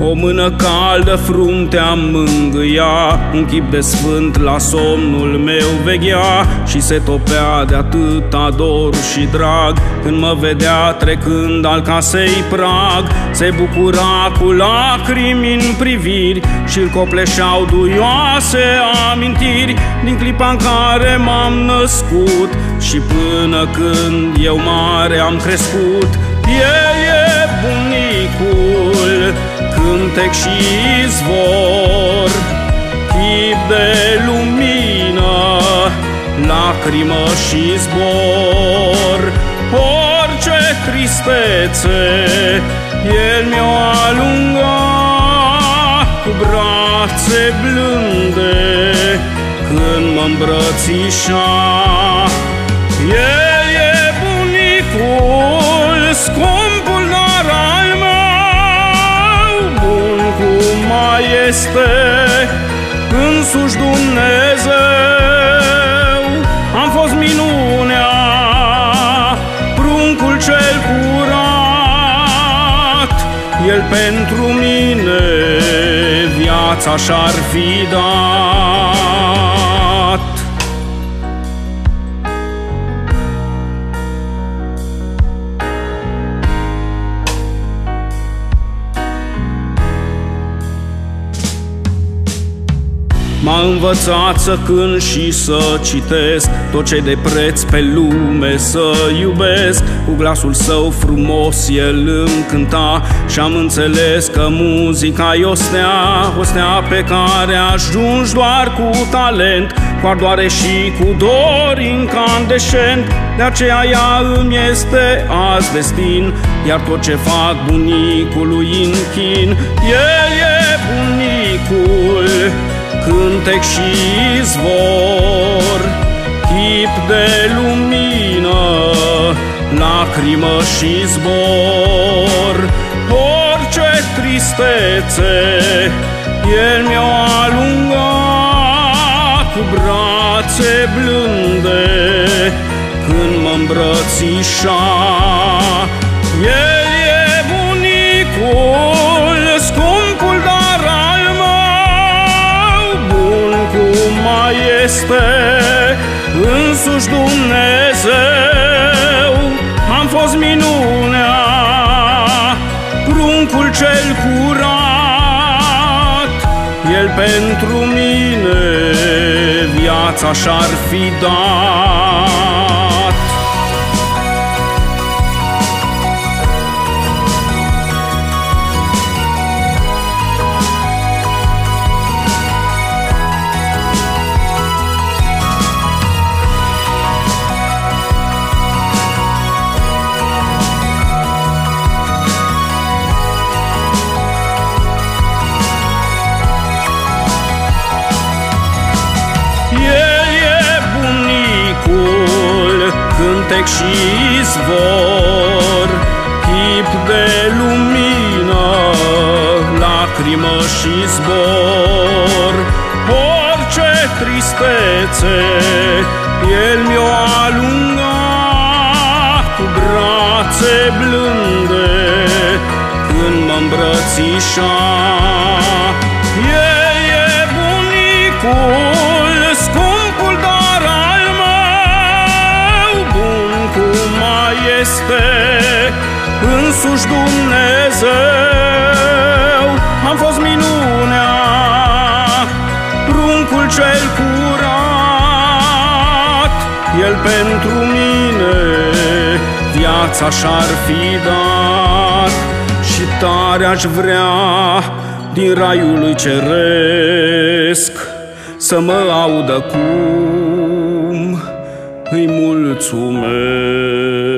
o mână caldă fruntea mângâia Un chip de sfânt la somnul meu veghea Și se topea de atâta dor și drag. Când mă vedea trecând al casei prag Se bucura cu lacrimi în priviri Și-l copleșeau duioase amintiri. Din clipa în care m-am născut Și până când eu mare am crescut El e bunicul cântec și izvor, chip de lumină, lacrimă și zbor. Orice tristețe el mi-o alunga cu brațe blânde când mă îmbrățișa. Este însuși Dumnezeu. Am fost minunea, pruncul cel curat, El pentru mine viața și-ar fi dat. M-a învățat să cânt și să citesc Tot ce de preț pe lume să iubesc. Cu glasul său frumos el îmi cânta Și-am înțeles că muzica e o stea O stea pe care ajungi doar cu talent. Cu ardoare și cu dor incandescent De aceea ea îmi este azi destin. Iar tot ce fac bunicului închin El e cântec și izvor, chip de lumină, lacrimă și zbor. Orice tristețe el mi-o alungat cu brațe blânde când mă îmbrățișa. Este însuși Dumnezeu. Am fost minunea, pruncul cel curat, El pentru mine viața și-ar fi dat. Cântec și izvor, chip de lumină, lacrimă și zbor. Orice tristețe el mi-o alunga cu brațe blânde când mă îmbrățișa. Însuși Dumnezeu. Am fost minunea, pruncul cel curat, El pentru mine viața și-ar fi dat și tare aș vrea din raiul lui ceresc să mă audă cum îi mulțumesc.